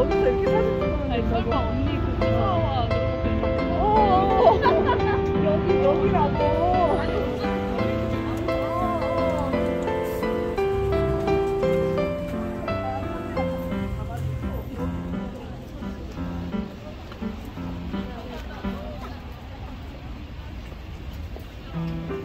여기서 이렇게 사진 찍는 아니 설마 언니 그 수아와 여기 여기라고 Thank mm -hmm. you.